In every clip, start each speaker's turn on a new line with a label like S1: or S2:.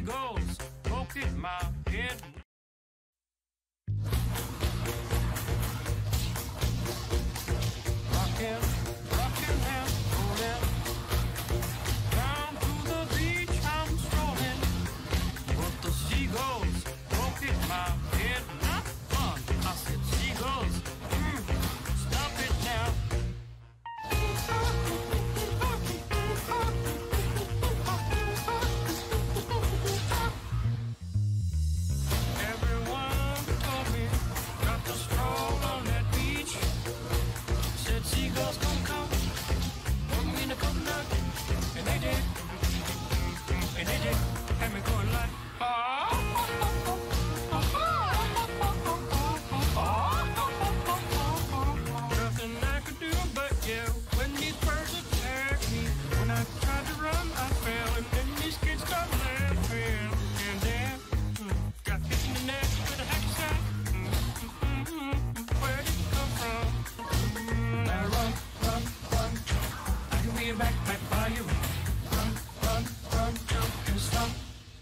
S1: goes poking my head. Rockin', rockin' and rollin'. Down to the beach I'm strolling, but the seagulls poking my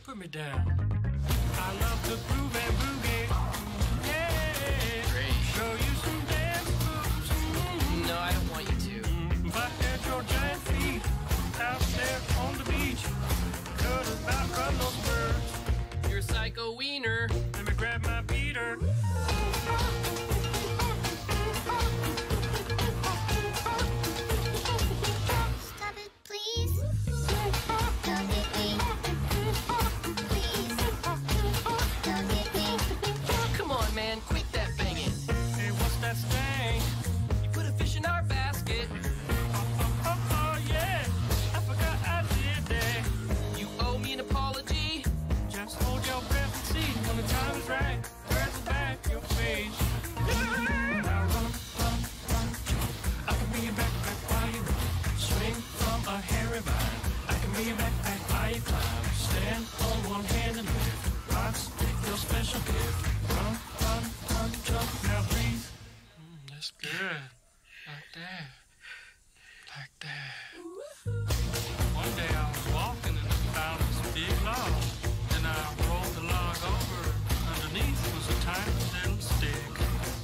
S1: put me down. I love groove and boogie. I can be a backpack, I a climb. Stand on one hand and lift. Rocks, pick your special gift. Run, run, run, jump, now breathe. Mm, that's good. Like that. Like that. One day I was walking and I found this big log. Then I rolled the log over. Underneath was a tiny little stick.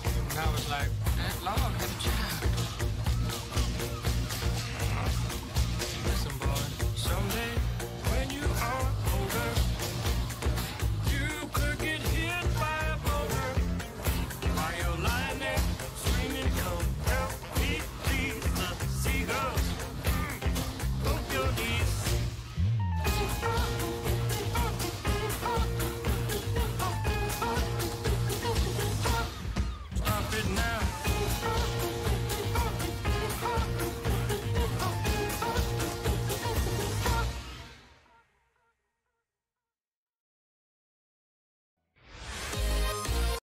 S1: And I was like, that log